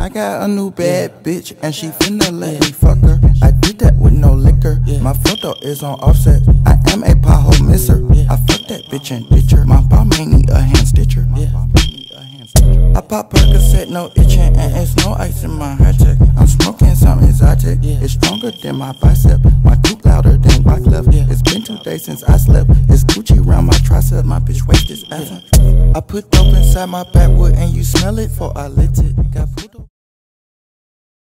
I got a new bad bitch and she finna let me fuck her. I did that with no liquor. My photo is on offset. I am a pothole misser. I fuck that bitch and ditch her. My mom may need a hand stitcher. I pop Percocet, no itching, and it's no ice in my high tech. I'm smoking some exotic. It's stronger than my bicep. My tooth louder than rock left. It's been two days since I slept. It's Gucci round my tricep. My bitch waist is essence. I put dope inside my backwood, and you smell it for I lit it. Got